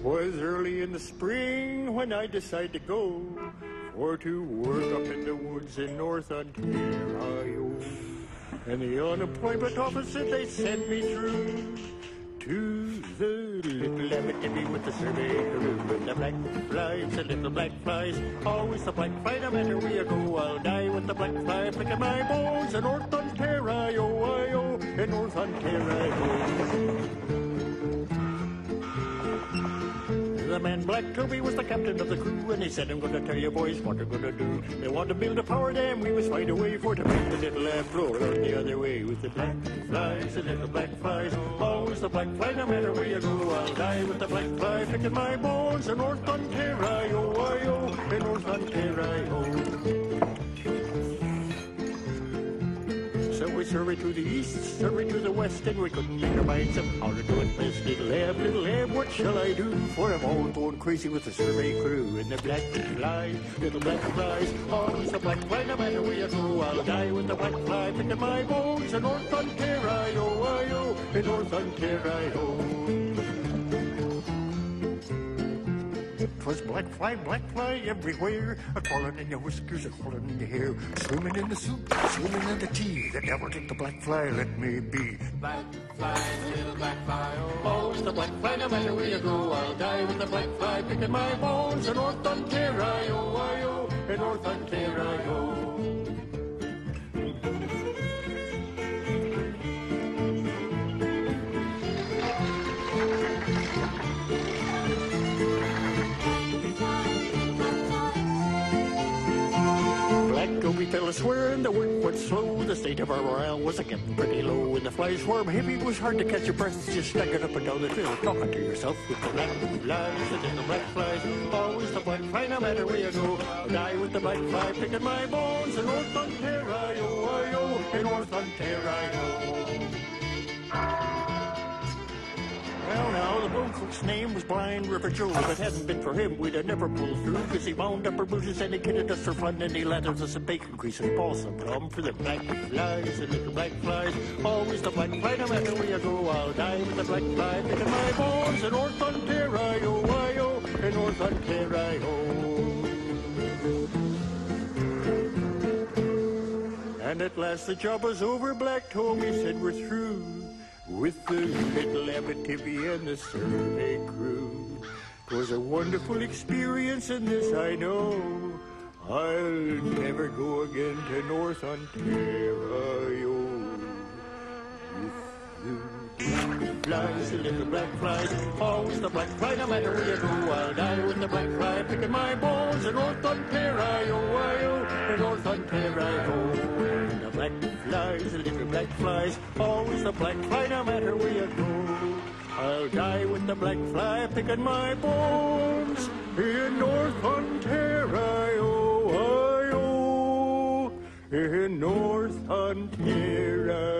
'Twas early in the spring when I decided to go for to work up in the woods in North Ontario. And the unemployment office said they sent me through to the little Abitibi with the survey crew and the black flies, the little black flies. Always the black fly, no matter where you go, I'll die with the black fly. Picking my bones in North Ontario, I-O, in North Ontario. Man Black Toby was the captain of the crew, and he said, I'm gonna tell you boys what they're gonna do. They want to build a power dam, we must find a way for to make the little lab flow run the other way with the black flies, the little black flies. Always the black fly, no matter where you go, I'll die with the black fly, picking my bones in North Ontario, I-O, in North Ontario. So we surveyed to the east, surveyed to the west, and we couldn't make our minds up how to do it best. Little lab, little lab, what shall I do? For I'm all going crazy with the survey crew and the black flies, little black flies. Always oh, the black fly, no matter where you go, I'll die with the black fly. Picking my bones in North Ontario, I-O, in North Ontario. Twas black fly, black fly everywhere, a crawling in your whiskers, a crawling in your hair, swimming in the soup, swimming in the tea. The devil take the black fly, let me be. Black fly, little black fly, oh. Always the black fly, no matter where you go, I'll die with the black fly, picking my bones in North Ontario, I-O, in North Ontario. Fell a swearing, the work went slow, the state of our morale was a getting pretty low, and the flies swarm heavy, was hard to catch. Your breath, just staggered up and down the trail, talking to yourself with the black flies, and then the black flies, always the black fly, no matter where you go, I'll die with the black fly, picking my bones in North Ontario, I-O, in North Ontario. Cook's name was Blind River Joe. If it hadn't been for him, we'd have never pulled through. Cause he wound up our bruises and he kidded us for fun. And he lathered us some bacon grease and balsam plum for the black flies, the little black flies. Always the black fly, no matter where you go, I'll die with the black fly. Picking my bones in North Ontario, I-O, in North Ontario. And at last the job was over, Black Tommy said we're through with the little Abitibi and the survey crew. 'Twas a wonderful experience, and this I know. I'll never go again to North Ontario. With the flies, the little black flies, always the black fly, no matter where you go, I'll die with the black fly, picking my bones in North Ontario, I-O, in North Ontario. Black flies, little black flies, always the black fly, no matter where you go. I'll die with the black fly, picking my bones in North Ontario, I-O, in North Ontario.